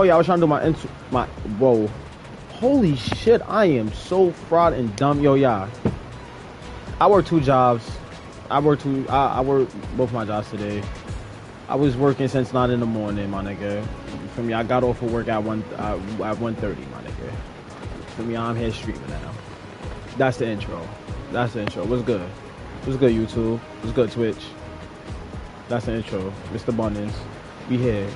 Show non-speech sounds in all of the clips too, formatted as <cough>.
Oh yeah, I was trying to do my int my whoa. Holy shit, I am so fraud and dumb. Yo, yeah. I work two jobs. I work two. I, I work both my jobs today. I was working since nine in the morning, my nigga. For me, I got off of work at one uh, at one thirty, my nigga. For me, I'm here streaming now. That's the intro. That's the intro. What's good? What's good, YouTube? What's good, Twitch? That's the intro. Mr. Bunninz. We here.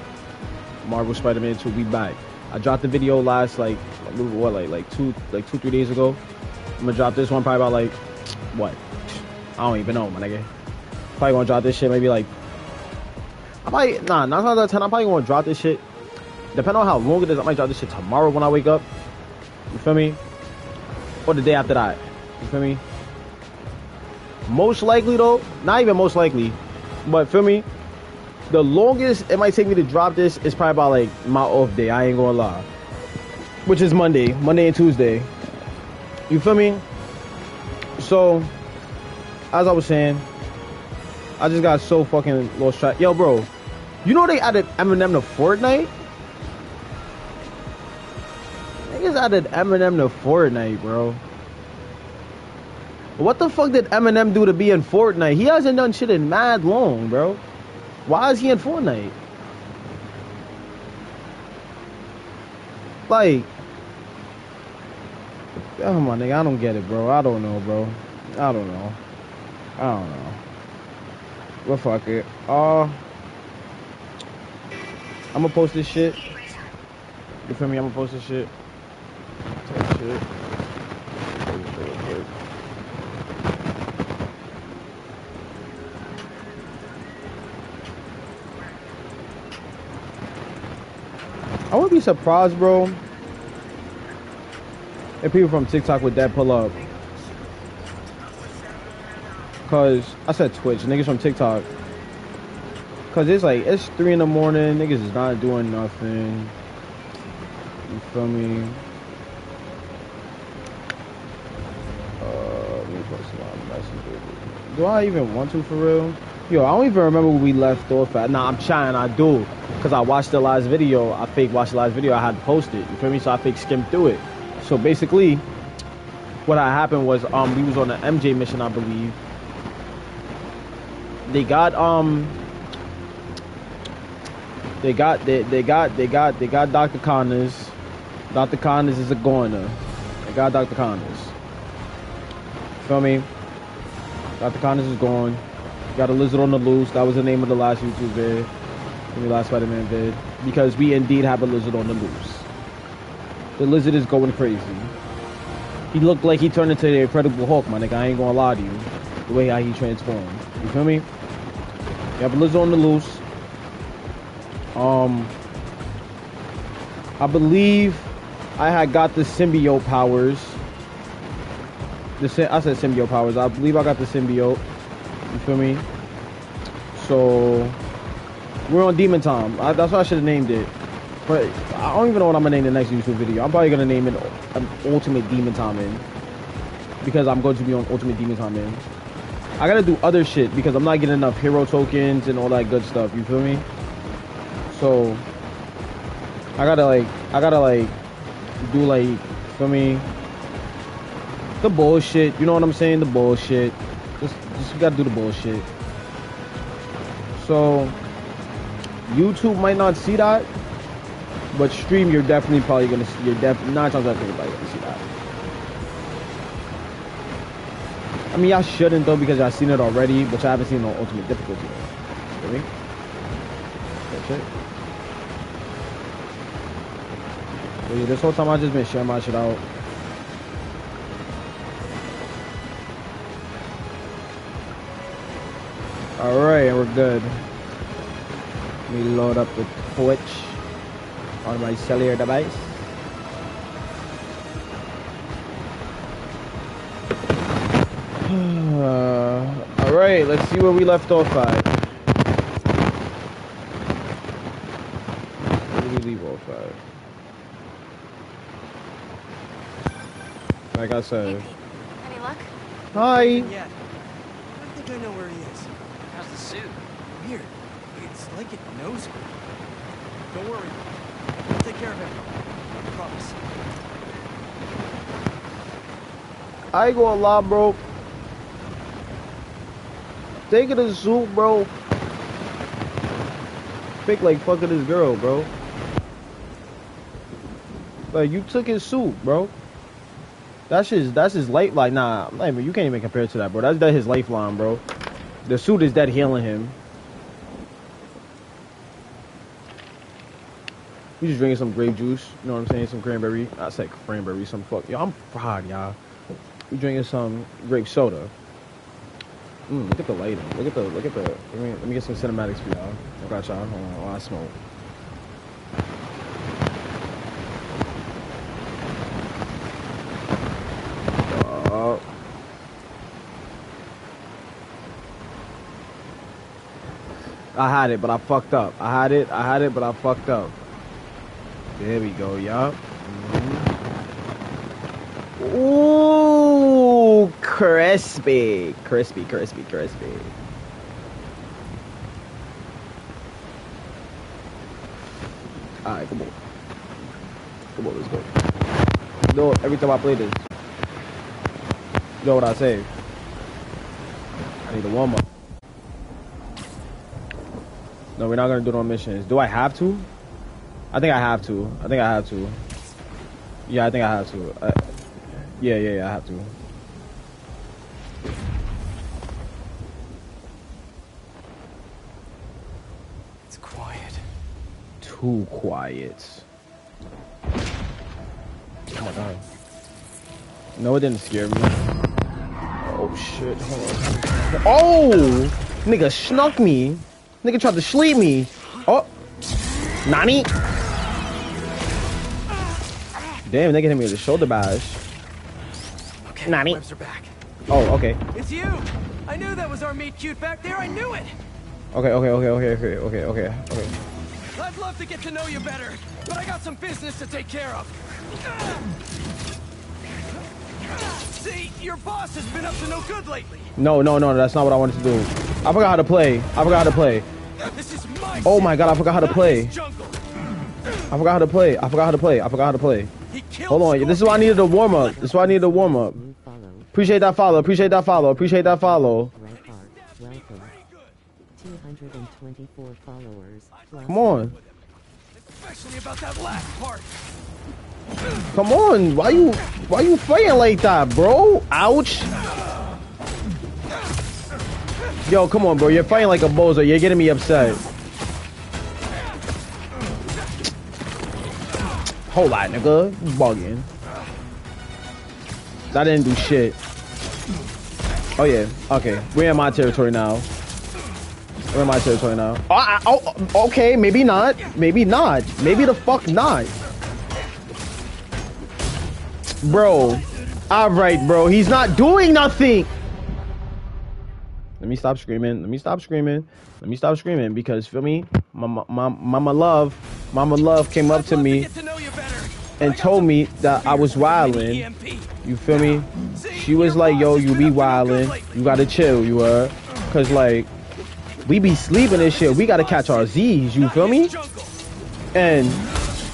Marvel Spider-Man 2, we back. I dropped the video last like what like like two like two three days ago. I'm gonna drop this one probably about like what? I don't even know, my nigga. Probably gonna drop this shit maybe like I might nah times out of ten I'm probably gonna drop this shit. Depending on how long it is, I might drop this shit tomorrow when I wake up. You feel me? Or the day after that. You feel me? Most likely though, not even most likely, but feel me? The longest it might take me to drop this is probably about like my off day. I ain't gonna lie, which is Monday, Monday and Tuesday. You feel me? So, as I was saying, I just got so fucking lost track. Yo, bro, you know they added Eminem to Fortnite? Niggas added Eminem to Fortnite, bro. What the fuck did Eminem do to be in Fortnite? He hasn't done shit in mad long, bro. Why is he in Fortnite? Like, oh my nigga, I don't get it, bro. I don't know, bro. I don't know. I don't know. Well, fuck it. Uh, I'm gonna post this shit. You feel me? I'm gonna post this shit. shit. I wouldn't be surprised, bro, if people from TikTok would that pull up. Cause I said Twitch, niggas from TikTok. Cause it's like it's three in the morning, niggas is not doing nothing. You feel me? Uh, do I even want to for real? Yo, I don't even remember where we left off at. Nah, I'm trying, I do. Because I watched the last video. I fake watched the last video I had to posted. You feel me? So I fake skimmed through it. So basically, what had happened was um we was on the MJ mission, I believe. They got um they got they, they got they got they got Dr. Connors. Dr. Connors is a goner. They got Dr. Connors. Feel me? Dr. Connors is gone. Got a lizard on the loose. That was the name of the last YouTube vid. The last Spider-Man vid. Because we indeed have a lizard on the loose. The lizard is going crazy. He looked like he turned into the Incredible Hulk, my nigga. I ain't gonna lie to you. The way how he transformed. You feel me? You have a lizard on the loose. Um, I believe I had got the symbiote powers. The I said symbiote powers. I believe I got the symbiote. You feel me? So we're on Demon Time. I, that's what I should have named it. But I don't even know what I'm gonna name the next YouTube video. I'm probably gonna name it an Ultimate Demon Time in. Because I'm going to be on Ultimate Demon Time in. I gotta do other shit because I'm not getting enough hero tokens and all that good stuff. You feel me? So I gotta like I gotta like do like for me the bullshit. You know what I'm saying? The bullshit. Just, just gotta do the bullshit. So, YouTube might not see that, but stream, you're definitely probably gonna see. You're definitely nine times out of gonna see that. I mean, y'all shouldn't though because y'all seen it already, but y'all haven't seen no ultimate difficulty. Though. You That's it. So, yeah, this whole time I just been sharing my shit out. Alright, we're good. Let me load up the Twitch on my cellular device. <sighs> uh, Alright, let's see where we left off at. Where did we leave off at? Like I said. Any luck? Hi. Yeah. I think I know where he is. How's the suit? Weird. Like it knows me. Don't worry. We'll take care of him. I promise. I ain't gonna lie, bro. Taking a suit, bro. Fake like fucking this girl, bro. Like you took his suit, bro. That's his that's his life like nah, not even, you can't even compare it to that, bro. That's that his lifeline, bro. The suit is dead healing him. We just drinking some grape juice, you know what I'm saying? Some cranberry. I said cranberry, some fuck. Yo, I'm fried, y'all. We drinking some grape soda. Mm, look at the lighting. Look at the look at the. Let me, let me get some cinematics for y'all. I got y'all. Hold on, while I smoke. I had it, but I fucked up. I had it, I had it, but I fucked up. There we go, yup. Mhm. Ooh, crispy, crispy, crispy, crispy. All right, come on, come on, let's go. You know, every time I play this, you know what I say? I need a warm up. No, we're not gonna do no missions. Do I have to? I think I have to. I think I have to. Yeah, I think I have to. Uh, yeah, yeah, yeah, I have to. It's quiet. Too quiet. Oh my god. No, it didn't scare me. Oh shit, hold on. Oh! Nigga snuck me. Nigga tried to sleep me. Oh! Nani? Damn, nigga hit me with a shoulder bash. Okay, Nani? webs are back. Oh, okay. It's you! I knew that was our meet cute back there. I knew it! Okay, okay, okay, okay, okay, okay, okay, okay. I'd love to get to know you better, but I got some business to take care of. See, your boss has been up to no good lately. No, no, no, that's not what I wanted to do. I forgot how to play. I forgot how to play. This is my Oh my god, I forgot how to play. I forgot how to play. I forgot how to play. I forgot how to play. Hold on, this is why I needed a warm up. This is why I needed a warm up. Appreciate that follow. Appreciate that follow. Appreciate that follow. Welcome. 224 followers. Come on. Especially about that last part. Come on. Why you why you fighting like that, bro? Ouch. Yo, come on, bro. You're fighting like a bozo. You're getting me upset. Hold on, nigga. You bugging. That didn't do shit. Oh yeah. Okay. We're in my territory now. We're in my territory now. Oh, I, oh, okay. Maybe not. Maybe not. Maybe the fuck not. Bro. Alright, bro. He's not doing nothing. Let me stop screaming. Let me stop screaming. Let me stop screaming because feel me? Mama, mama, mama love, mama love came up to me and told me that I was take care of. wildin'. EMP. You feel me? She was like, yo, you be up to no good wildin'. lately. You gotta chill, you are. Cause like, we be sleeping and shit. We gotta catch our Z's, you feel me? And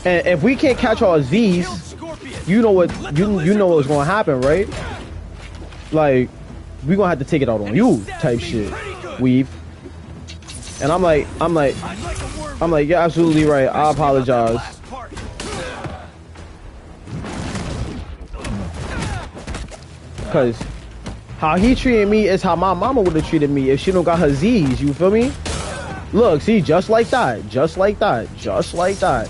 and if we can't catch our Z's, you know what you you know what's gonna happen, right? Like, we gonna have to take it out on you, type shit. Weave. And I'm like, I'm like, I'm like, you're absolutely right. I apologize. Cause how he treated me is how my mama would have treated me if she don't got her Z's. You feel me? Look, see, just like that, just like that, just like that.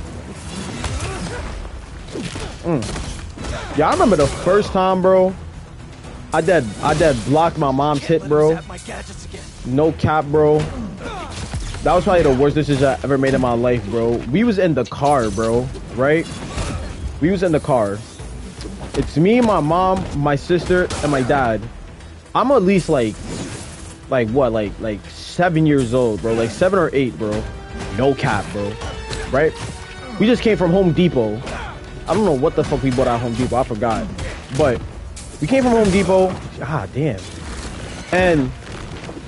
Mm. Yeah, I remember the first time, bro. I dead, I dead blocked my mom's hit, bro. No cap, bro. That was probably the worst decision I ever made in my life, bro. We was in the car, bro, right? We was in the car. It's me, my mom, my sister, and my dad. I'm at least like, like what, like like seven years old, bro. Like seven or eight, bro. No cap, bro. Right? We just came from Home Depot. I don't know what the fuck we bought at Home Depot. I forgot. But we came from Home Depot. Ah, damn. And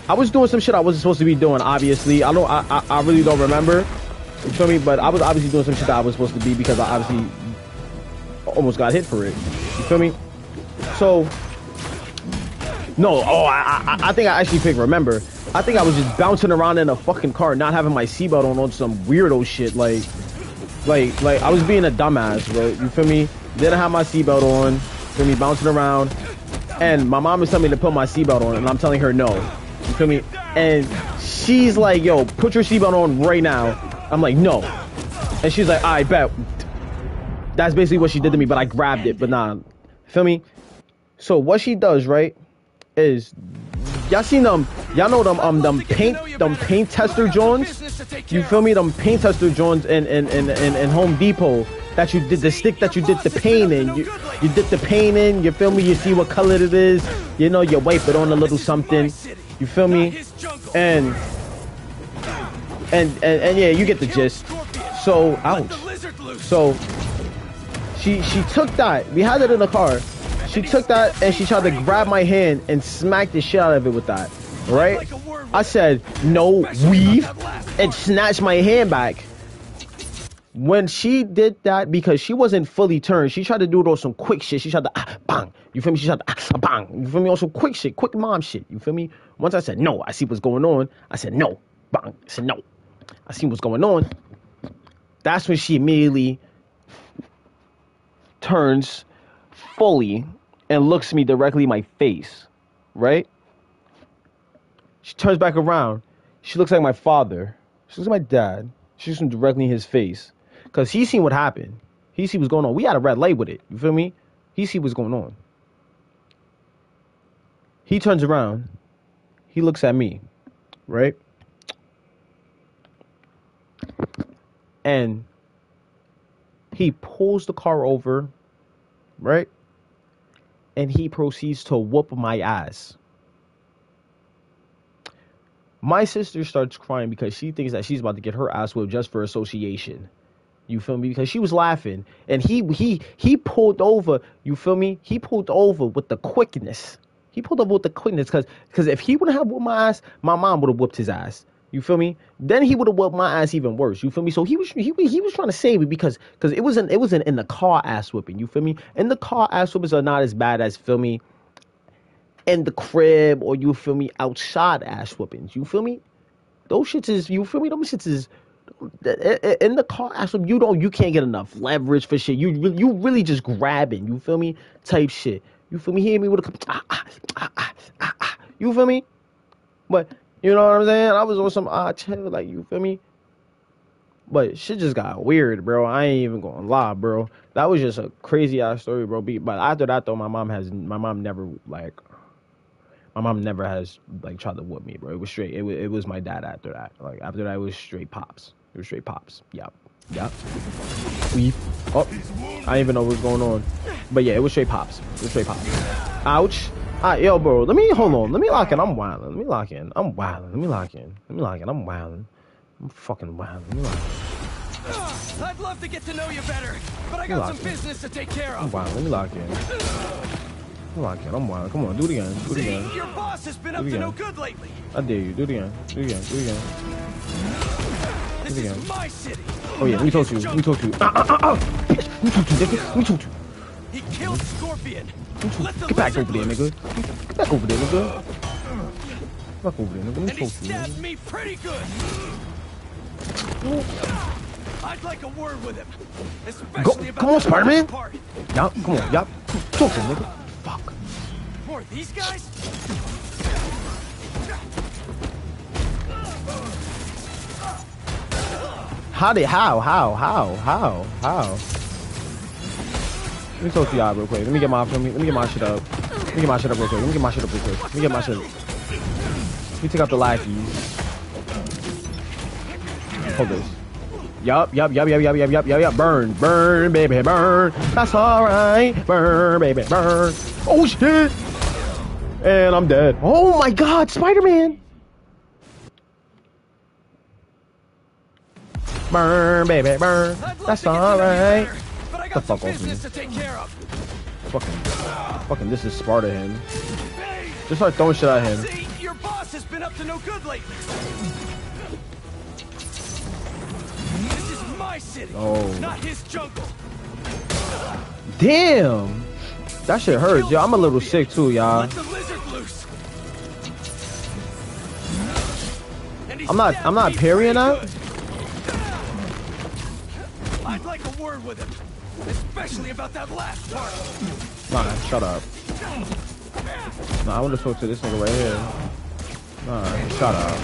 I was doing some shit I wasn't supposed to be doing. Obviously, I don't. I, I, I really don't remember. You feel me? But I was obviously doing some shit that I was supposed to be because I obviously almost got hit for it. You feel me? So, no, oh, I, I, I think I actually picked. Remember, I think I was just bouncing around in a fucking car, not having my seatbelt on, on some weirdo shit. Like, like, like I was being a dumbass, right? You feel me? Didn't have my seatbelt on. Feel me? Bouncing around, and my mom is telling me to put my seatbelt on, and I'm telling her no. You feel me? And she's like, "Yo, put your seatbelt on right now." I'm like, "No," and she's like, "I bet." That's basically what she did to me, but I grabbed it. But nah, feel me? So what she does, right, is y'all seen them? Y'all know them um them paint them paint tester joints. You feel me? Them paint tester joints in in, in in in Home Depot that you did the stick that you did the paint in. You you did the paint in. You feel me? You see what color it is. You know you wipe it on a little something. You feel me? And and and, and yeah, you get the gist. So ouch. So she she took that. We had it in the car. She took that and she tried to grab my hand and smack the shit out of it with that. Right? I said no weave and snatched my hand back. When she did that, because she wasn't fully turned, she tried to do it on some quick shit. She tried to ah, bang. You feel me? She tried to ah, bang. You feel me? On some quick shit, quick mom shit. You feel me? Once I said no, I see what's going on. I said no, bang. I said no. I see what's going on. That's when she immediately turns fully and looks me directly in my face, right? She turns back around. She looks like my father. She looks like my dad. She looks directly in his face. Because he seen what happened. He see what's going on. We had a red light with it. You feel me? He see what's going on. He turns around. He looks at me, right? And he pulls the car over, right? And he proceeds to whoop my ass. My sister starts crying because she thinks that she's about to get her ass whipped just for association. You feel me? Because she was laughing, and he he he pulled over. You feel me? He pulled over with the quickness. He pulled over with the quickness because because if he wouldn't have whooped my ass, my mom would have whooped his ass. You feel me? Then he would have whooped my ass even worse. You feel me? So he was he, he was trying to save me because because it wasn't it wasn't in the car ass whipping. You feel me? In the car ass whippings are not as bad as feel me. In the crib or you feel me outside ass whoopings. You feel me? Those shits is you feel me? Those shits is in the car ass whooping. You don't you can't get enough leverage for shit. You you really just grabbing. You feel me? Type shit. You feel me? Hear me with a ah, ah, ah, ah, ah, ah. You feel me? But you know what I'm saying? I was on some odd shit, like you feel me? But shit just got weird, bro. I ain't even gonna lie, bro. That was just a crazy ass story, bro. But after that though, my mom has my mom never like my mom never has like tried to whoop me, bro. It was straight. It was it was my dad after that. Like after that, it was straight pops. It was straight pops. Yep. Yep. We. Oh, I didn't even know what was going on. But yeah, it was straight pops. It was straight pops. Ouch. Ah, yo, bro. Let me hold on. Let me lock in. I'm wilding. Let me lock in. I'm wilding. Let me lock in. Let me lock in. I'm wilding. I'm fucking wilding. Let me lock in. I'd love to get to know you better, but I got some in. business to take care of. I'm wilding. Let me lock in. I'm lock in. I'm wilding. Come on, do it again. Do it See, again. your boss has been up to no good lately. I dare you. Do it again. Do it again. Do it again. This Do it is again. my city. Oh yeah, we me talk to you. We me talk to you. Ah, ah, ah, ah. Bitch, we me talk to you, nigga. Let me talk to you. He killed Scorpion. Get back over there, nigga. Get back over there, nigga. Get back over there, nigga. Let me to you. me pretty good. I'd like a word with him, especially about come on, Spider-Man. Yup, come on, yup. Talk to him, nigga. Fuck. More of these guys? How did, how, how, how, how, how? Let me talk to y'all real quick. Let me get my, let me, let me get my shit up. Let me get my shit up real quick. Let me get my shit up real quick. Let me get my shit. Let me take out the lackeys. Hold this. Yup, yup, yup, yup, yup, yup, yup, yup, yup. Burn, burn, baby, burn. That's alright. Burn, baby, burn. Oh shit! And I'm dead. Oh my god, Spider-Man! Burn, baby, burn. That's alright. The fuck off me. business to take care of. Fucking, fucking, this is Sparta him. Just start throwing shit at him. See, your boss has been up to no good lately. my city, Oh. not his jungle. Damn. That shit hurts, yo. I'm a little sick too, y'all. Let the lizard loose. And he I'm not- I'm not parrying that. I'd like a word with him, especially about that last part. Nah, shut up. Nah, I want to talk to this nigga right here. Nah, shut up.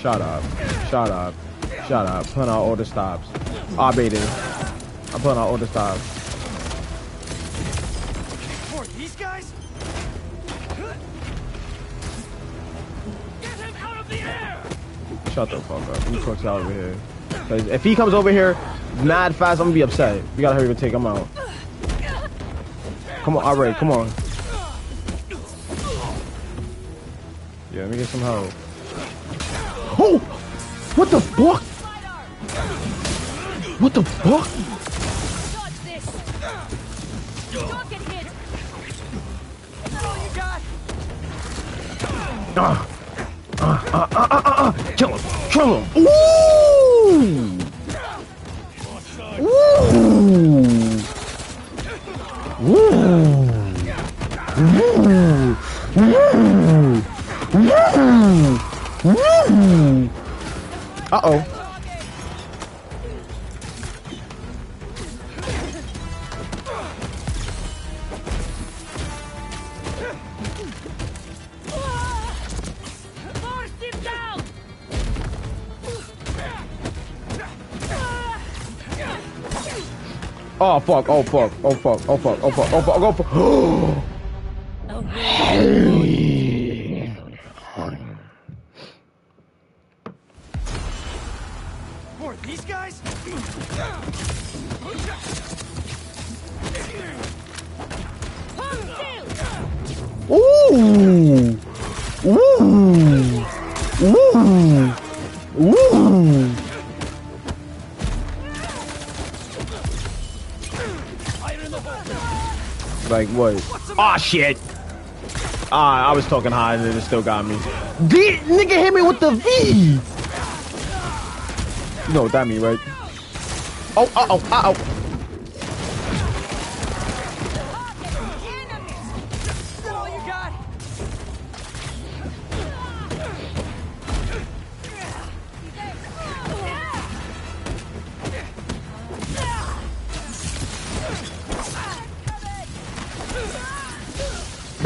Shut up. Shut up. Shut up. Putting out all the stops. Ah, I baited. I'm putting out all the stops. For these guys? Get him out of the air! Shut the fuck up. Who talks out over here? if he comes over here mad fast, I'm gonna be upset. We gotta hurry and take him out. Come on, alright, come on. Yeah, let me get some help. Oh! What the fuck? What the fuck? Got? Ah. Ah, ah, ah, ah, ah, ah. Kill him! Kill him! Ooh! Fuck, oh fuck, oh fuck, oh fuck, oh fuck, oh fuck, oh fuck. What? Ah shit! Ah, I was talking high and it still got me. D nigga hit me with the V! You know what that mean, right? Oh, oh, uh oh,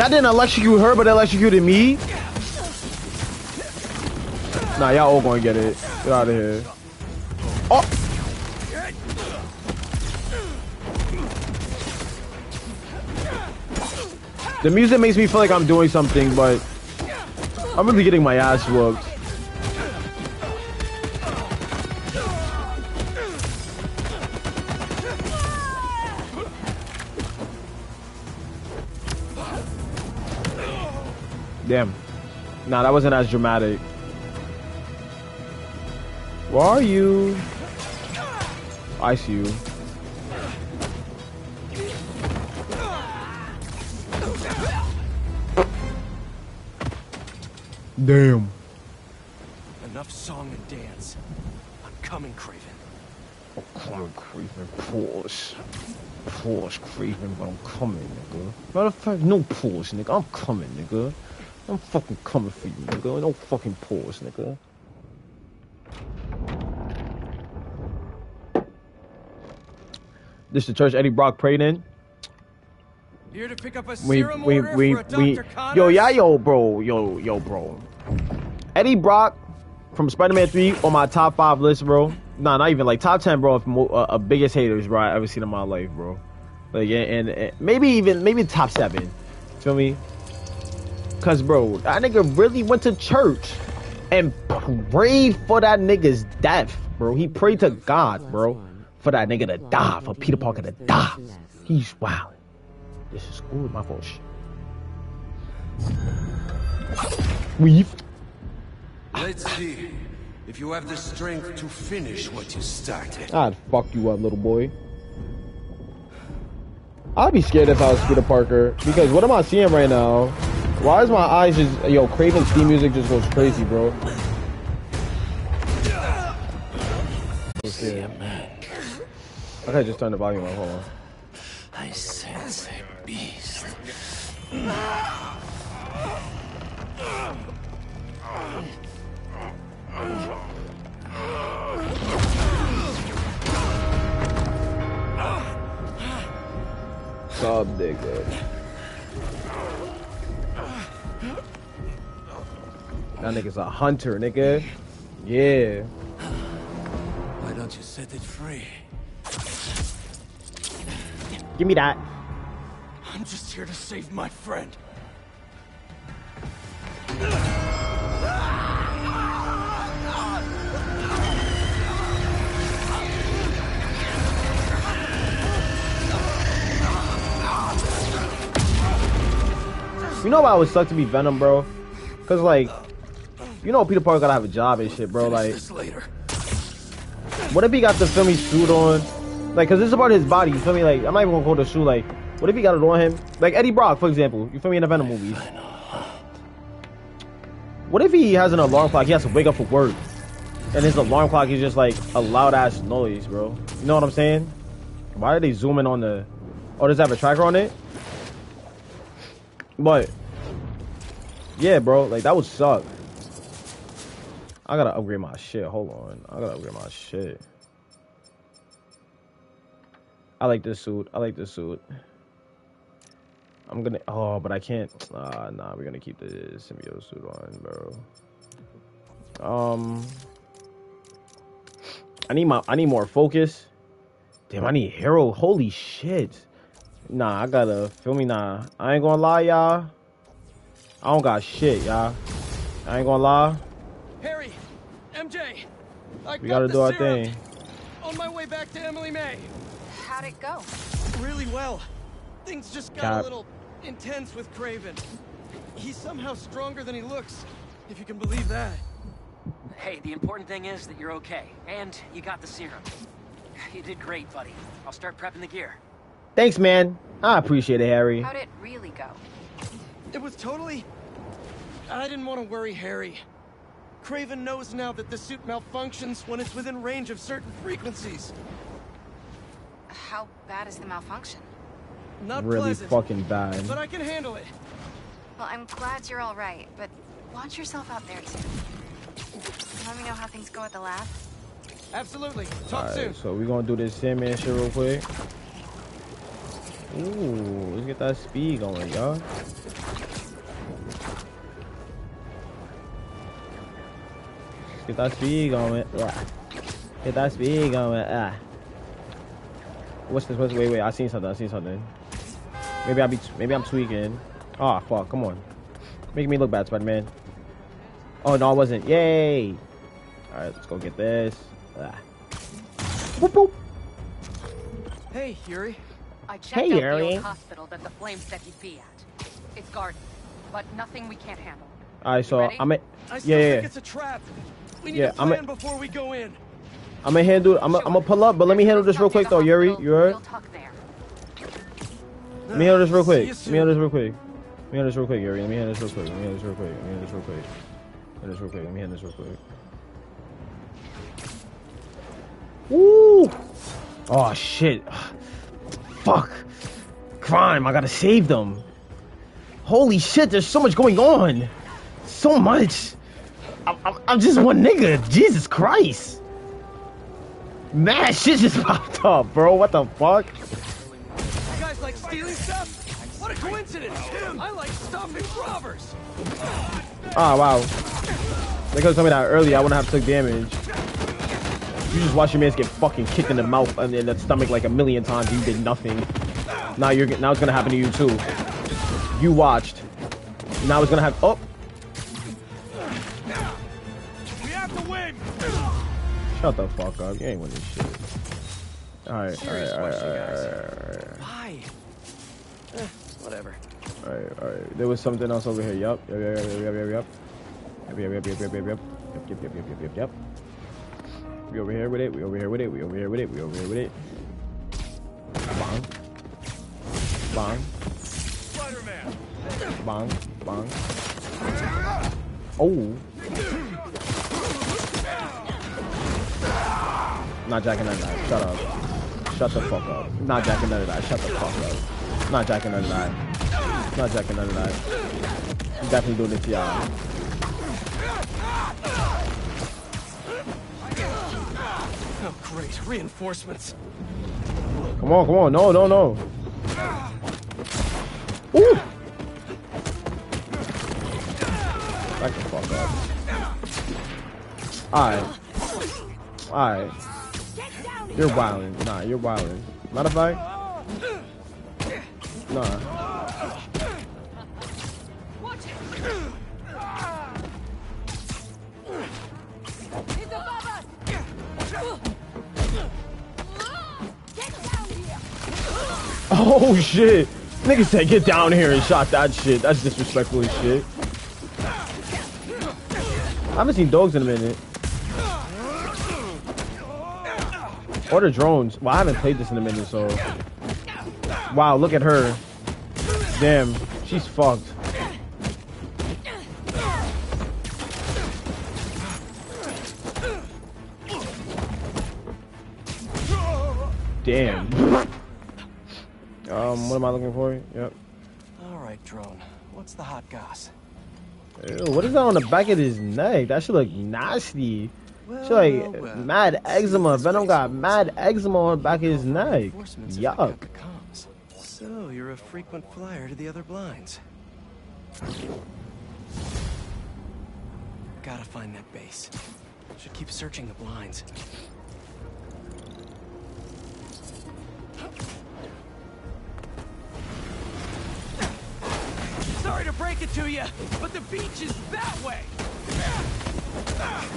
That didn't electrocute her, but electrocuted me. Nah, y'all all gonna get it. Get out of here. Oh! The music makes me feel like I'm doing something, but I'm really getting my ass whooped. Damn. Nah, that wasn't as dramatic. Where are you? I see you. Damn. Enough song and dance. I'm coming, Kraven. Oh, I'm Coming, Kraven. Pause. Pause, Kraven, but I'm coming, nigga. Matter of fact, no pause, nigga. I'm coming, nigga. I'm fucking coming for you, nigga. No fucking pause, nigga. This is the church Eddie Brock prayed in. Here to pick up a we serum we order we for a we Dr. Connors? yo yeah yo bro yo yo bro Eddie Brock from Spider-Man 3 on my top 5 list bro nah not even like top 10 bro of uh, biggest haters bro I ever seen in my life bro like and, and maybe even maybe top 7 feel me cuz bro that nigga really went to church and prayed for that nigga's death bro he prayed to God bro for that nigga to die for Peter Parker to die he's wild this is cool, my fault. Shh. Weave. Let's see if you have the strength to finish what you started. I'd fuck you up, little boy. I'd be scared if I was Peter Parker because what am I seeing right now? Why is my eyes just yo Kraven's theme music just goes crazy, bro? Okay. I just turn the volume up. Hold on. I sense a beast. Sub nigga. That nigga's a hunter, nigga. Yeah. Why don't you set it free? Give me that. I'm just here to save my friend. You know why it would suck to be Venom, bro? Cause like, you know Peter Parker gotta have a job and shit, bro. Like, later. what if he got the filmy suit on? Like, cause this is about his body. You feel me? Like, I'm not even gonna call the suit. Like, what if he got it on him? Like Eddie Brock, for example. You feel me in the Venom movies? What if he has an alarm clock? He has to wake up for work, and his alarm clock is just like a loud ass noise, bro. You know what I'm saying? Why are they zooming on the? Oh, does it have a tracker on it? But yeah, bro, like that would suck. I gotta upgrade my shit. Hold on, I gotta upgrade my shit. I like this suit. I like this suit. I'm gonna. Oh, but I can't. Ah, nah. We're gonna keep the symbiote suit on, bro. Um, I need my. I need more focus. Damn, I need hero. Holy shit. Nah, I gotta feel me. Nah, I ain't gonna lie, y'all. I don't got shit, y'all. I ain't gonna lie. Harry, MJ, I We got gotta do our thing. On my way back to Emily May. How'd it go? Really well. Things just got Cap. a little intense with Kraven. He's somehow stronger than he looks, if you can believe that. Hey, the important thing is that you're okay, and you got the serum. You did great, buddy. I'll start prepping the gear. Thanks, man. I appreciate it, Harry. How'd it really go? It was totally... I didn't want to worry Harry. Kraven knows now that the suit malfunctions when it's within range of certain frequencies. How bad is the malfunction? Not Really pleasant, fucking bad. but I can handle it. Well, I'm glad you're all right, but watch yourself out there too. Let me know how things go at the lab. Absolutely. Talk soon. So we're gonna do this Sandman shit real quick. Ooh, let's get that speed going, y'all. Get that speed going. Ah. Get that speed going. Ah. What's this? What's, wait, wait. I seen something. I seen something. Maybe I be. Maybe I'm tweaking. Oh fuck! Come on. Making me look bad, Spider-Man. Oh no, I wasn't. Yay! All right, let's go get this. Ah. Boop, boop. Hey, Yuri. I checked Hey, out the Yuri. old hospital that the Flame said he'd be at. It's guarded, but nothing we can't handle. All right, so? I'm a, I still yeah, yeah, think it's a trap. We need Yeah, a I'm a- before we go in. I'm gonna handle. I'm gonna I'm gonna pull up, but let me handle this real quick though, Yuri. You alright? We'll talk. Let me handle this real quick. Let me handle this real quick. Let me handle this real quick, Yuri. Let me handle this real quick. Let me handle this real quick. Let me handle this real quick. Handle this real quick. Let me handle this real quick. Woo! Oh shit! Fuck! Crime! I gotta save them. Holy shit! There's so much going on. So much. I'm, I'm, I'm just one nigga. Jesus Christ! Mad <laughs> shit just popped up, bro. What the fuck? You guys like stealing stuff? What a coincidence! I like stopping robbers. Oh wow. They could have told me that earlier. I wouldn't have took damage. You just watch your man get fucking kicked in the mouth and in the stomach like a million times. You did nothing. Now you're now it's gonna happen to you too. You watched. Now it's gonna have. Oh, Shut the fuck up. You ain't winning shit. Alright, alright, alright, alright. Why? Whatever. Alright, alright. There was something else over here. Yup, yup, yup, yup, yup, yup, yup. Yup, yup, yup, yup, yup, yup, yup. Yup, yup, yup, yup, yup, yup, yup. We over here with it, we over here with it, we over here with it, we over here with it. Bong. Bong. Spider-Man! Bong, bong. Oh. Not jacking that knife. Shut up. Shut the fuck up. Not jacking none of that. Shut the fuck up. Not jacking none of that. Not jacking none of that. I'm definitely doing it to y'all. Oh, great. Reinforcements. Come on, come on. No, no, no. Ooh. Back the fuck up. Alright. Alright. You're wilding. Nah, you're wilding. Matter of fact. Nah. Oh shit! Nigga said get down here and shot that shit. That's disrespectful as shit. I haven't seen dogs in a minute. Or the drones. Well, I haven't played this in a minute, so. Wow, look at her. Damn, she's fucked. Damn. Um, what am I looking for? Yep. All right, drone. What's the hot goss? Ew, what is that on the back of his neck? That should look nasty. She like well, well. mad eczema. Venom got mad eczema on the back of his neck. Reinforcements if I Yuck. get the comms. So you're a frequent flyer to the other blinds. Gotta find that base. Should keep searching the blinds. Sorry to break it to you, but the beach is that way.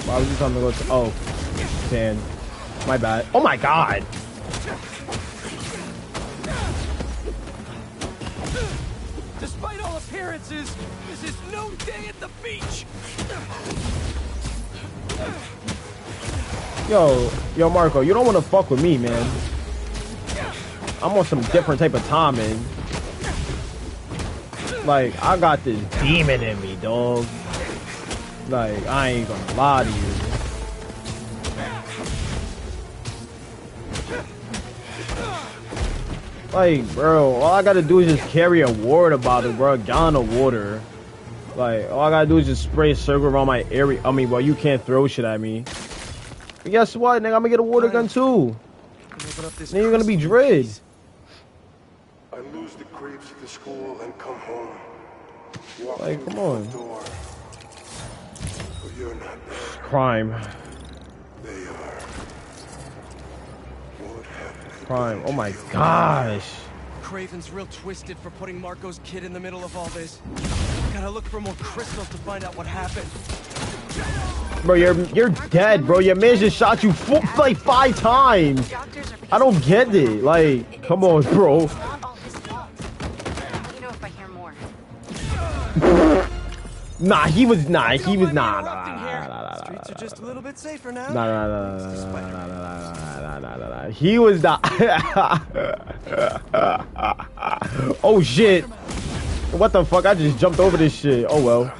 Why was telling me to go? Oh. My bad. Oh my god. Despite all appearances, this is no day at the beach. Yo, yo, Marko, you don't want to fuck with me, man. I'm on some different type of timing. Like, I got this demon in me, dog. Like, I ain't gonna lie to you. Like, bro, all I gotta do is just carry a water bottle, bro, a gallon of water. Like, all I gotta do is just spray a circle around my area. I mean, bro, you can't throw shit at me. But guess what, nigga? I'm gonna get a water gun too. Then you're gonna be dread. I lose the creeps at the school and come home. Like, come on. Crime. They are. What have Crime. Oh my gosh. Kraven's real twisted for putting Marko's kid in the middle of all this. Gotta look for more crystals to find out what happened. Bro, you're you're dead, bro. Your man just shot you f- like five times. I don't get it. Like, come on, bro. <laughs> Nah, he was nah, he was mind nah, nah, nah, nah, nah, nah, Streets are just a little bit safer now. nah, nah, nah, nah, nah, nah, nah, nah, nah, nah, nah, nah. He was not. oh shit! What the fuck? I just jumped over this shit. Oh well.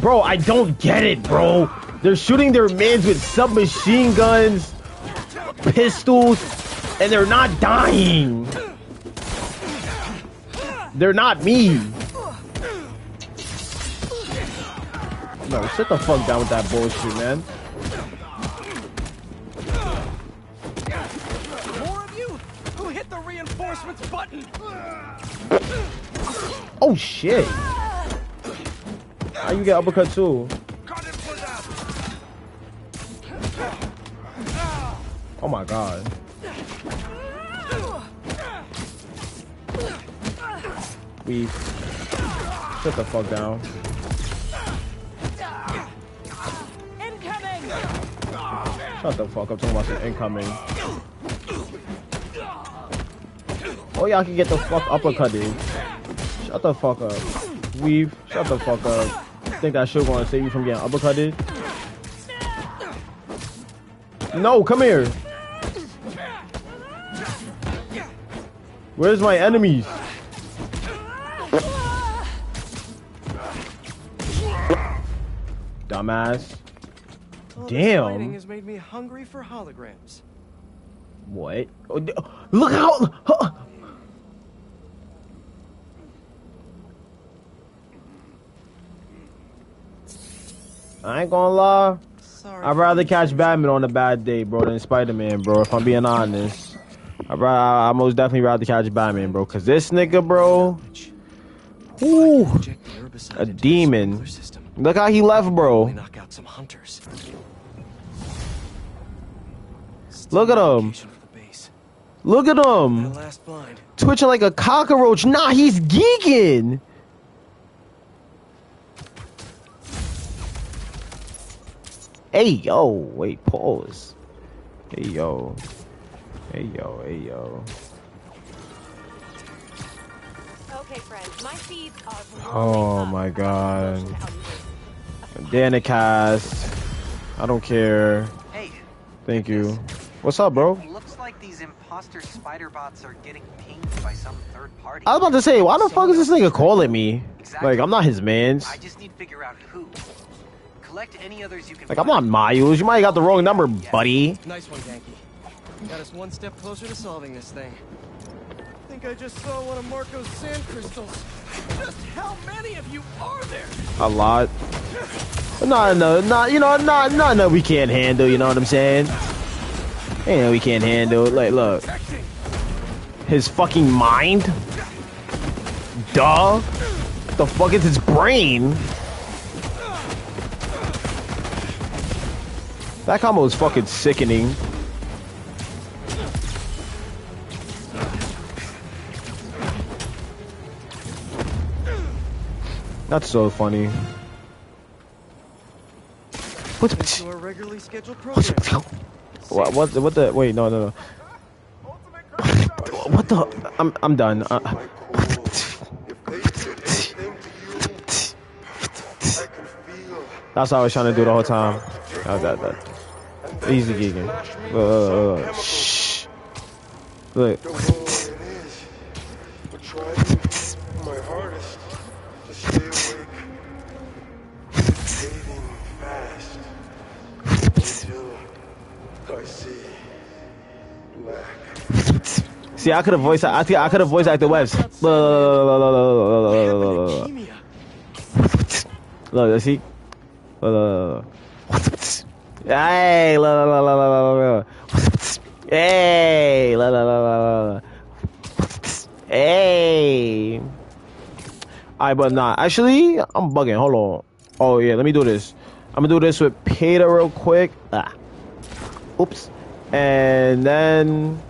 Bro, I don't get it, bro. They're shooting their mans with submachine guns, pistols, and they're not dying. They're not me. No, sit the fuck down with that bullshit, man. More of you? Who hit the reinforcements button? Oh shit. How you get uppercut too? Oh my god. Shut the fuck down. Incoming! Shut the fuck up talking about some incoming. Oh y'all can get the fuck uppercutted. Shut the fuck up. Weave, shut the fuck up. Think that shit gonna save you from getting uppercutted? No, come here. Where's my enemies? Dumbass. All Damn. This has made me hungry for holograms. What? Oh, d- Look how. I ain't gonna lie. Sorry. I'd rather catch Batman on a bad day, bro, than Spider Man, bro. If I'm being honest, I'd rather, I most definitely rather catch Batman, bro. Cause this nigga, bro, Ooh, Inject the herbicide a demon. Sprinkler system. Look how he left, bro. Knock out some hunters. Look at him. Location for the base. Look at him, twitching like a cockroach. Nah, he's geeking. Hey yo, wait, pause. Hey yo, hey yo, hey yo. Okay, friends, my feeds are Oh my god. Danicast. I don't care. Hey, Thank you. What's up, bro? looks like these imposter spider bots are getting pinged by some third party. I was about to say, why the fuck is this nigga calling me? Like, I'm not his mans. I just need to figure out who. Collect any others you can Like, I'm not Miles. You might have got the wrong number, buddy. Nice one, Ganke. Got us one step closer to solving this thing. I think I just saw one of Marko's sand crystals. Just how many of you are there? A lot. Not enough. Not, you know, not, not enough we can't handle, you know what I'm saying? No we can't handle. It like, look. His fucking mind? Duh. The fuck is his brain? That combo is fucking sickening. That's so funny. What's Back to our regularly scheduled program. what? What? What the? Wait, no, no, no. <laughs> What the? I'm I'm done. Uh, that's what I was trying to do the whole time. That, that, that. Easy gigging. Look. Shh. Look. See, I could have voice. I think I could have voice acted Webs. Look, see. Hey, la la la la la la. Hey, la la la la la. Hey. I but not. Nah, actually, I'm bugging. Hold on. Oh yeah, let me do this. I'm gonna do this with Peter real quick. Ah. Oops. And then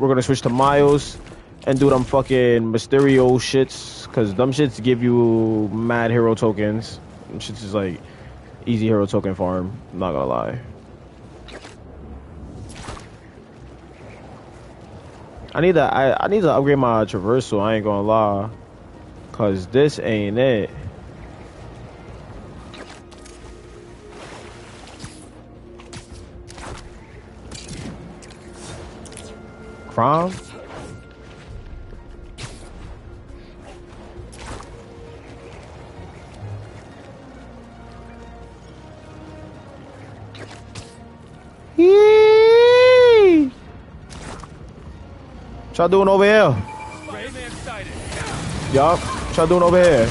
we're gonna switch to Miles and do them fucking Mysterio shits, cause them shits give you mad hero tokens. Shits is like easy hero token farm. Not gonna lie. I need to I, I need to upgrade my traversal. I ain't gonna lie, cause this ain't it. Crime? Yee! Y'all doing over here? Yup. Y'all doing over here?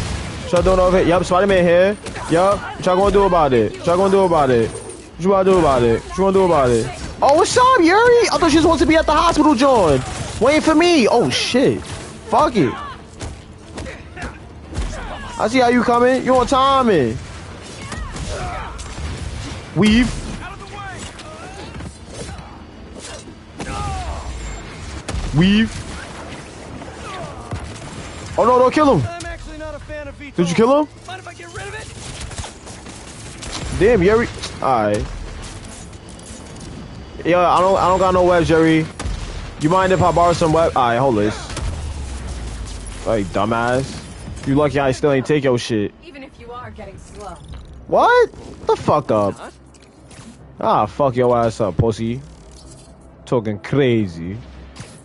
Y'all doing over here? Yup, Spider-Man here. Yup. What y'all gonna do about it? What y'all gonna do about it? What you wanna do about it? What you wanna do about it? Oh, what's up, Yuri? I thought she was supposed to be at the hospital, John. Waiting for me. Oh, shit. Fuck it. I see how you coming. You on timing. Weave. Weave. Oh no, don't kill him. I'm actually not a fan of VTOL. Did you kill him? Mind if I get rid of it? Damn, Yuri. Alright. Yo, I don't I don't got no webs, Jerry. You mind if I borrow some web? Alright, hold this. Like, dumbass. You lucky I still ain't take your shit. Even if you are getting slow. What? The fuck up. Ah, fuck your ass up, pussy. Talking crazy.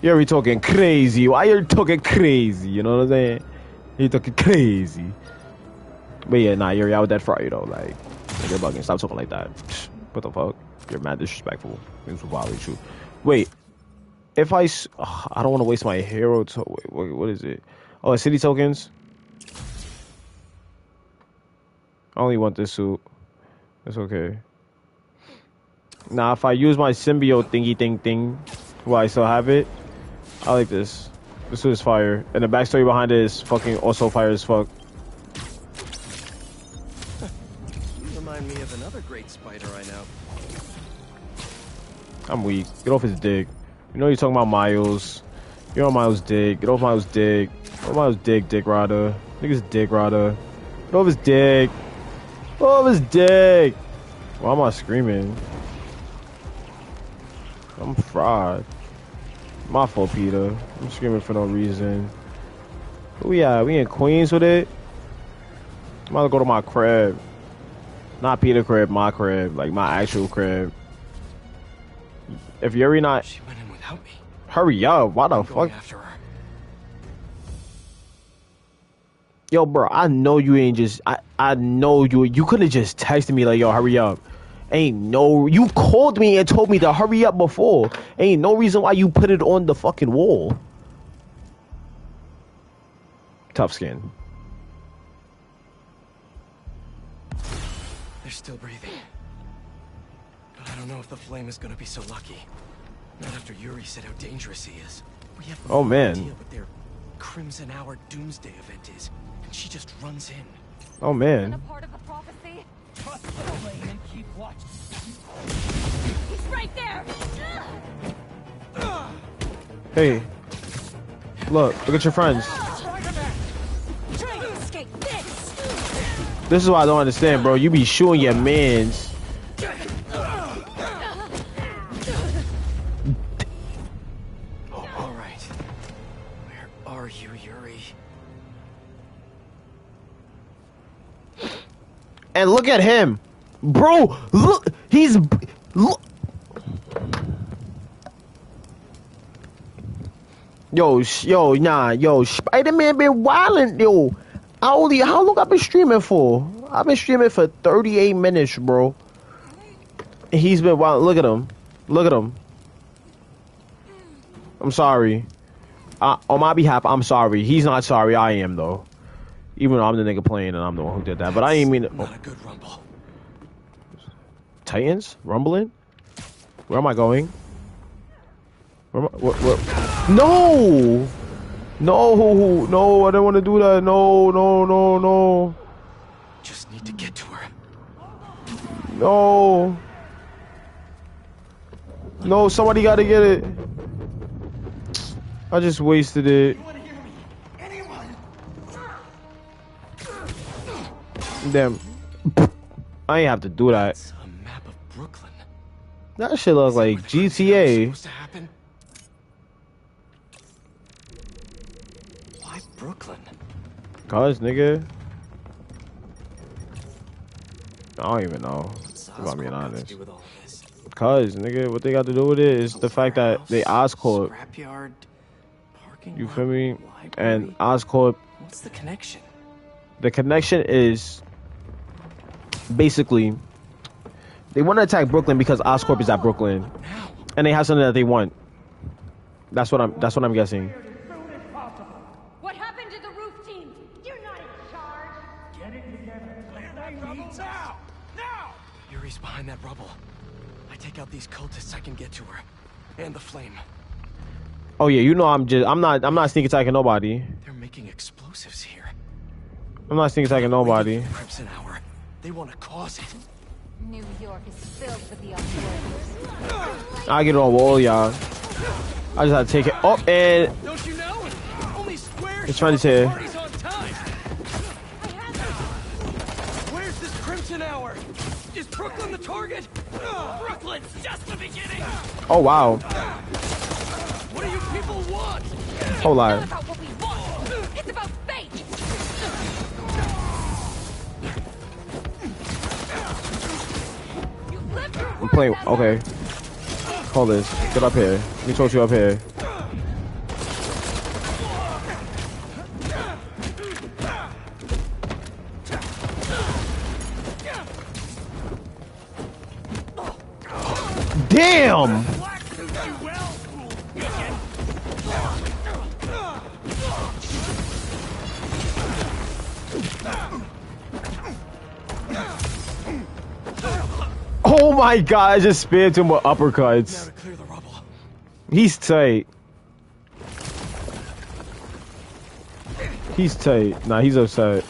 You're already talking crazy. Why you talking crazy? You know what I'm saying? You talking crazy. But yeah, nah, you're out that for you know, Like, you're bugging. Stop talking like that. What the fuck? You're mad disrespectful. Things will violate you. Wait, if I, ugh, I don't want to waste my hero. To- wait, wait, what is it? Oh, city tokens. I only want this suit. It's okay. Now, if I use my symbiote thingy thing thing, while I still have it, I like this. This suit is fire, and the backstory behind it is fucking also fire as fuck. <laughs> You remind me of another great spider I know. I'm weak. Get off his dick. You know you're talking about Miles. You're on Miles' dick. Get off Miles' dick. Get off Miles' dick, dick rider. Nigga's dick rider. Get off his dick. Get off his dick. Why am I screaming? I'm fried. My fault, Peter. I'm screaming for no reason. Who we at? We in Queens with it? I'm about to go to my crib. Not Peter crib, my crib. Like my actual crib. If Yuri not She went in without me. hurry up, why the I'm fuck? after her. Yo, bro, I know you ain't just. I I know you. You could have just texted me like, yo, hurry up. Ain't no. You called me and told me to hurry up before. Ain't no reason why you put it on the fucking wall. Tough skin. They're still breathing. But I don't know if the flame is gonna be so lucky. Not after Yuri said how dangerous he is. We have Oh, man. idea what their Crimson Hour Doomsday event is, and she just runs in. Oh man. Part of the prophecy? Trust the flame and keep watch. He's right there! Hey. Look, look at your friends. Trying to escape this! This is what I don't understand, bro. You be shooting your mans. And look at him. Bro, look. He's. Look. Yo, yo, nah, yo, Spider-Man been wildin', yo. I how long I been streaming for? I've been streaming for 38 minutes, bro. He's been wild. Look at him. Look at him. I'm sorry. Uh, on my behalf, I'm sorry. He's not sorry. I am, though. Even though I'm the nigga playing and I'm the one who did that. But I ain't mean to. Not a good rumble. Titans rumbling. Where am I going? Where am I? What? What? No! No! No! I didn't want to do that. No! No! No! No! Just need to get to her. No! No! Somebody got to get it. I just wasted it. Damn. I ain't have to do that. It's a map of Brooklyn. That shit look like GTA. Supposed to happen? Why Brooklyn? Cause nigga. I don't even know. What's If I'm being Oscorp got to honest. with all of this? Cause nigga, what they got to do with it is the fact that they Oscorp. Scrapyard, parking You feel me? library. And Oscorp. What's the connection? The connection is basically they want to attack Brooklyn because Oscorp is at Brooklyn, and they have something that they want. That's what I'm. That's what I'm guessing. What happened to the roof team? You're not in charge! Get it together. Clear that rubble now. Now. Yuri's behind that rubble. I take out these cultists, I can get to her. And the flame. Oh yeah, you know I'm just. I'm not. I'm not sneak attacking nobody. They're making explosives here. I'm not sneak attacking nobody. Waiting for Crimson Hour. They want to cause it. New York is filled with the unworthy. I get it on wall, y'all. I just had to take it. Oh, and Don't you know? Only squares It's trying to say- parties on time. Where's this Crimson Hour? Is Brooklyn the target? Brooklyn's just the beginning. oh wow. What do you people want? Hold on. I'm playing. Okay. Hold this. Get up here. Let me toss you up here. Damn! My god, I just spammed him with uppercuts. He's tight. He's tight. Nah, he's upset.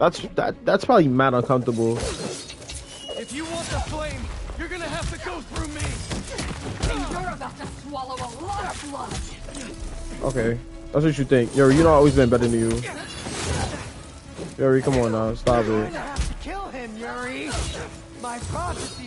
That's that that's probably mad uncomfortable. If you want the flame, you're gonna have to go through me! And you're about to swallow a lot of blood. Okay. That's what you think. Yuri, you know I've always been better than you. Yuri, come on now. Stop it. gonna have to kill him, Yuri! My prophecy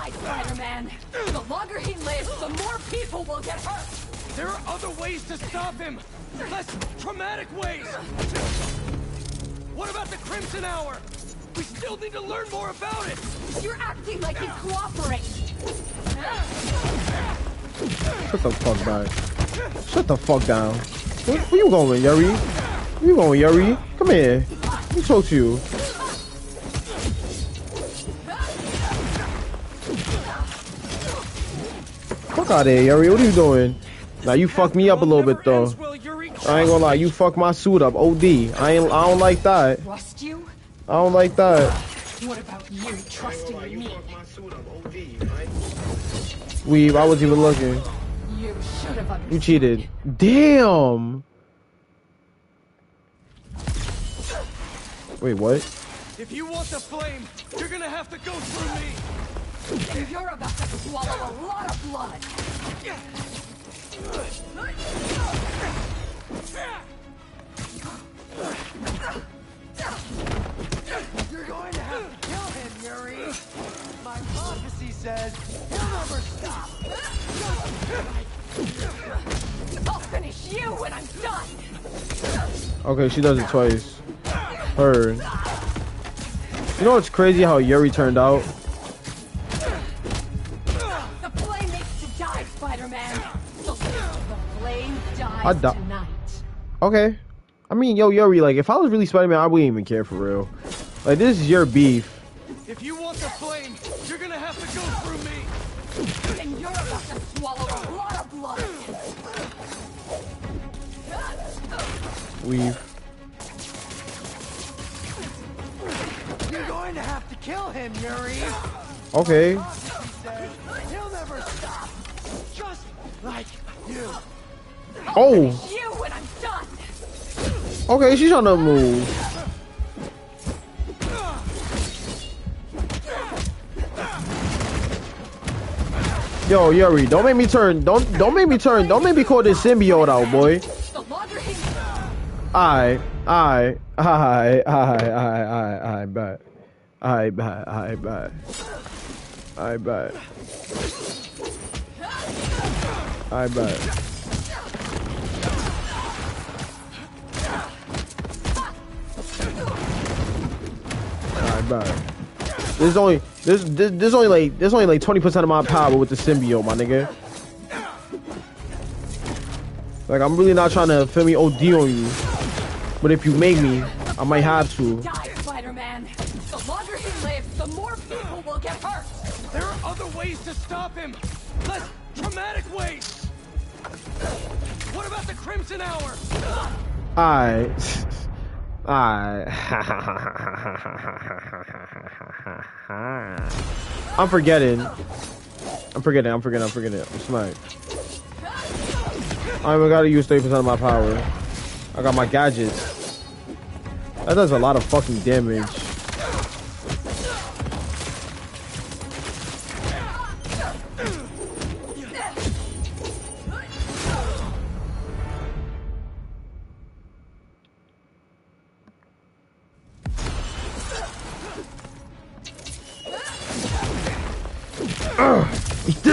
die, Spider-Man. The longer he lives, the more people will get hurt. There are other ways to stop him! Less traumatic ways! What about the Crimson Hour? We still need to learn more about it! You're acting like he's cooperating. Shut the fuck down. Shut the fuck down. Where, where you going, Yuri? Where you going, Yuri? Come here. Let me talk to you. Fuck out of here, Yuri. What are you doing? Now you fucked me up a little bit though. I ain't gonna lie, you fucked my suit up. OD. I ain't. I don't like that. Trust you? I don't like that. What about you trusting me? Weave. I wasn't even looking. You should have understood. You cheated. Damn. Wait, what? If you want the flame, you're gonna have to go through me! You're about to swallow a lot of blood. You're going to have to kill him, Yuri! My prophecy says he'll never stop! I'll finish you when I'm done. Okay, she does it twice. Her. You know what's crazy how Yuri turned out? I di- tonight. Okay. I mean, yo, Yuri, like, if I was really Spider-Man, I wouldn't even care for real. Like, this is your beef. If you want the flame, you're gonna have to go through me! And you're about to swallow a lot of blood. Weave. You're going to have to kill him, Yuri! Okay. He'll never stop! Just like you! Oh. You when I'm done. Okay, she's on the move. Yo, Yuri, don't make me turn. Don't don't make me turn. Don't make me call this symbiote out, boy. The longer he I, I, I, I, I, I, I bet. I bet, I bet. I bet. I bet. I bet. There's only there's there's there's only like there's only like 20% of my power with the symbiote, my nigga. Like I'm really not trying to feel me OD on you. But if you make me, I might have to. die, Spider-Man. The longer he lives, the more people will get hurt. There are other ways to stop him! Less traumatic ways! What about the Crimson Hour? I <laughs> I uh, <laughs> I'm forgetting. I'm forgetting, I'm forgetting, I'm forgetting. I'm smart. I even gotta use 30% of my power. I got my gadgets. That does a lot of fucking damage.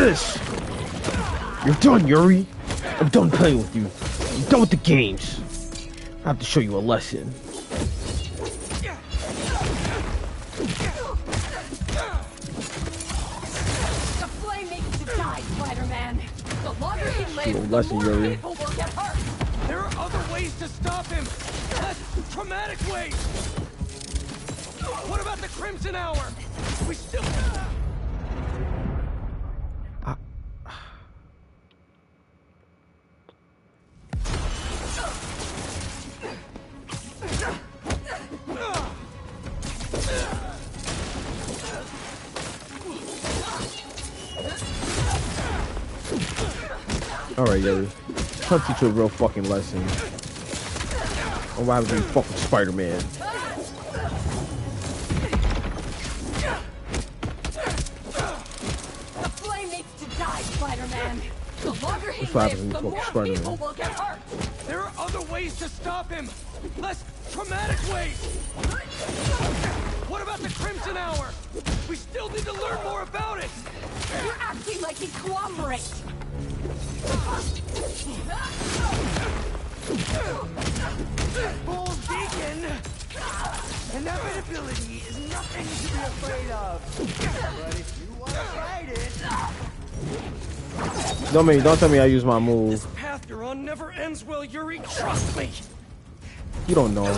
This! You're done, Yuri! I'm done playing with you. I'm done with the games. I have to show you a lesson. The flame needs to Spider-Man. The longer he Shoot the lesson, more Yuri. people will get hurt. There are other ways to stop him. Less traumatic ways. What about the Crimson Hour? Try to teach you a real fucking lesson. On what happens when you fuck Spider-Man. The flame needs to die, Spider-Man. The longer he That's what happens lives, the more people will get hurt. There are other ways to stop him. Less traumatic ways. What about the Crimson Hour? We still need to learn more about it. You're acting like he cooperates. Bull Deacon! Inevitability is nothing to be afraid of. But if you want to fight it... Don't me, don't tell me I use my move. This path you're on never ends well, Yuri. Trust me. You don't know.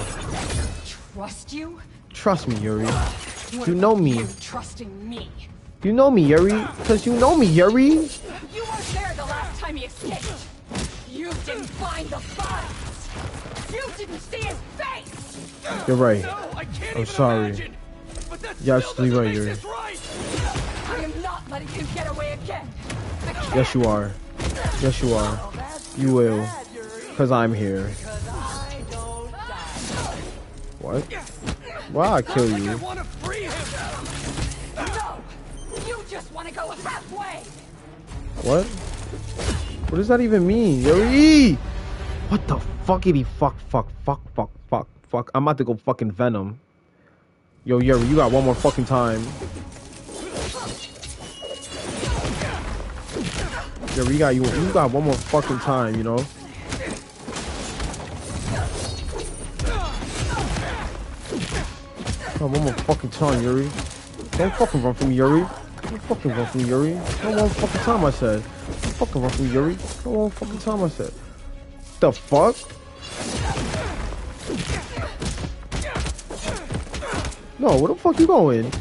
Trust you? Trust me, Yuri. What You know me. You trusting me. You know me, Yuri. Because you know me, Yuri. You weren't there the last time he escaped. You didn't find the bodies. You didn't see his face. You're right. No, I I'm sorry. imagine. You're doesn't right, Yuri. right. I am not letting him get away again. Yes, you are. Yes, you are. You will. Because I'm here. What? Why I kill I you? want to free him. No. You just want to go halfway. What? What does that even mean? Yuri! What the fuckity fuck fuck fuck fuck fuck fuck. I'm about to go fucking Venom. Yo, Yuri, you got one more fucking time. Yuri, you got you, you got one more fucking time, you know? Got one more fucking time, Yuri. Don't fucking run from me, Yuri. Don't fucking run from me, Yuri. One fucking time I said. Don't fucking me, Yuri. Not one fucking time I said. The fuck? No, where the fuck you going?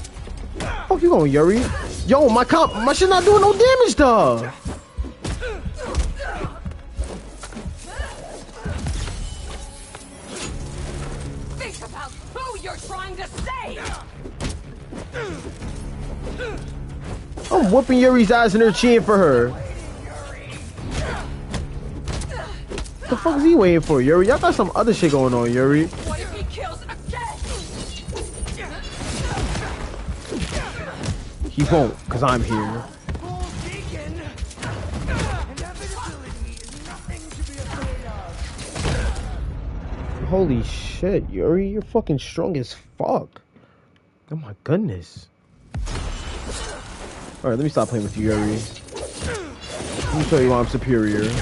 Fuck you going, Yuri? Yo, my comp, my shit not doing no damage, though. Think about who you're trying to save. I'm whooping Yuri's ass and her chin for her. What the fuck is he waiting for, Yuri? Y'all got some other shit going on, Yuri. What if he kills again? He won't, cause I'm here. Bull Deacon. Inevitability is nothing to be afraid of. Holy shit, Yuri, you're fucking strong as fuck. Oh my goodness. Alright, let me stop playing with you, Yuri. Let me show you why I'm superior.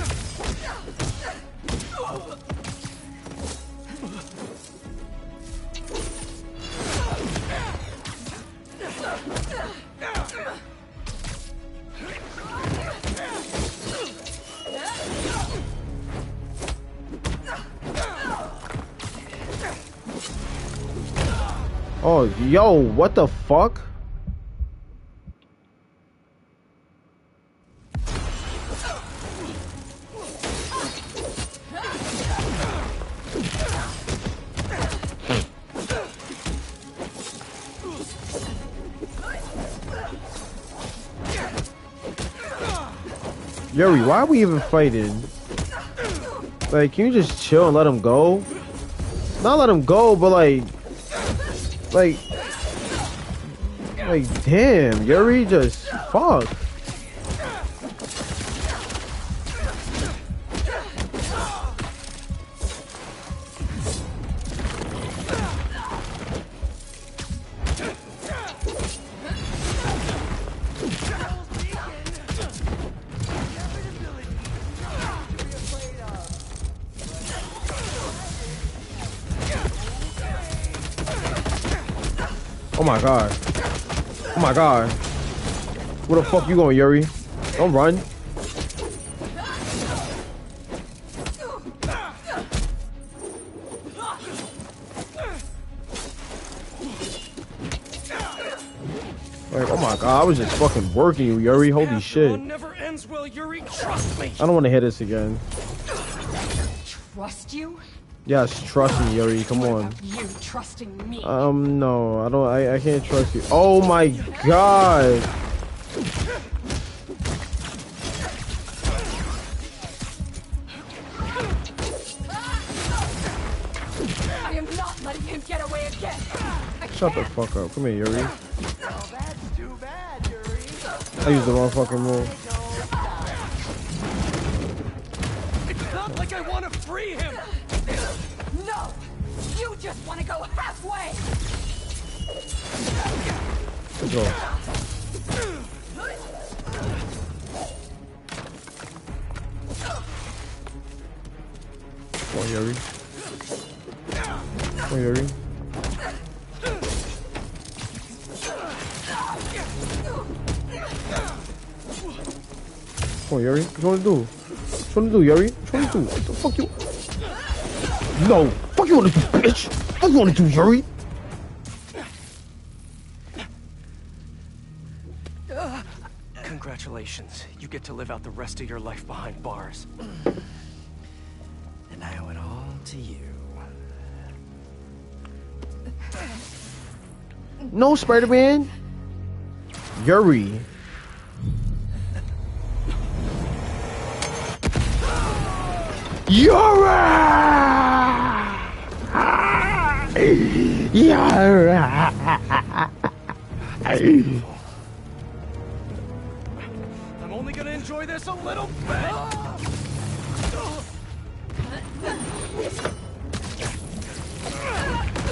Oh, yo, what the fuck? Yuri, why are we even fighting? Like, can you just chill and let him go? not let him go, but like, like, like, damn, Yuri just fuck. Oh my god. Oh my god. Where the fuck you going, Yuri? Don't run. Like, oh my god, I was just fucking working you, Yuri. Holy shit. Never ends well, Yuri. Trust me. I don't want to hit this again. Trust you? Yes, trust me, Yuri. Come on. You trusting me? Um, no, I don't. I, I can't trust you. Oh my god. I am not letting him get away again. I Shut the fuck up. Come here, Yuri. Oh, that's too bad, Yuri. I used the wrong fucking move. Go. Come on, Yuri. Come on, Yuri. Come on, Yuri. What you wanna do? What you wanna do, Yuri? What you wanna do? What the fuck you? No! Fuck you wanna do, bitch! Fuck you wanna do, Yuri? Congratulations. You get to live out the rest of your life behind bars. And I owe it all to you. No, Spider-Man. Yuri. Yuri! Yuri! I'm a little bit.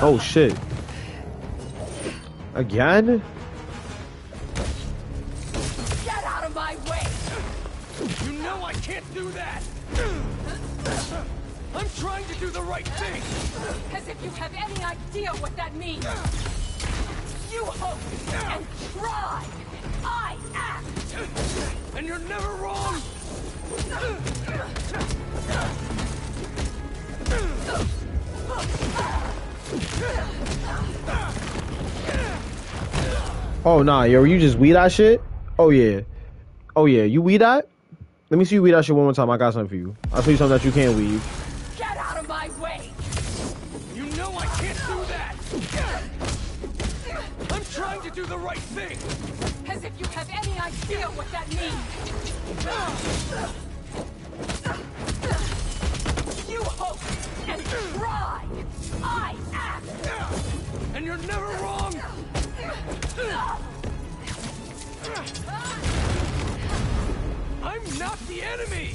Oh shit. Again? Get out of my way! You know I can't do that. I'm trying to do the right thing. As if you have any idea what that means! You hope and try! I act! And you're never wrong. Oh nah, yo, you just weed that shit? Oh yeah. Oh yeah, you weed that? Let me see you weed that shit one more time. I got something for you. I'll show you something that you can't weed. Get out of my way! You know I can't do that. I'm trying to do the right idea what that means! You hope and try! I act! And you're never wrong. I'm not the enemy.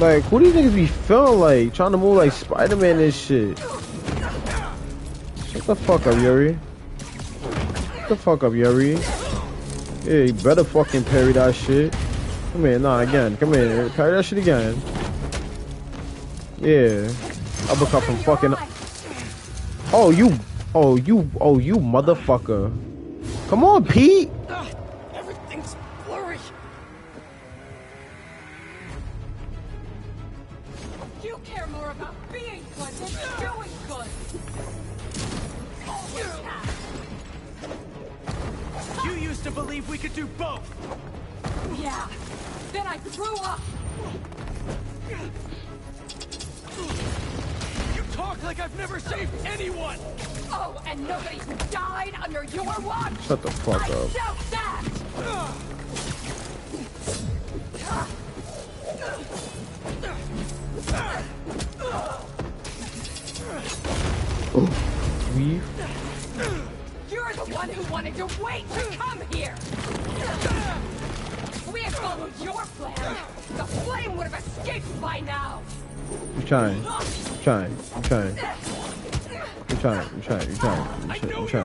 Like, who do you niggas be feeling like? Trying to move like Spider-Man and shit. Shut the fuck up, Yuri. Shut the fuck up, Yuri. Yeah, you better fucking parry that shit. Come here, nah, again. Come here, parry that shit again. Yeah. Uppercut from fucking... Oh, you... Oh, you... Oh, you motherfucker. Come on, Pete. trying, I'm trying. I'm trying, I'm trying, I'm trying, I'm trying.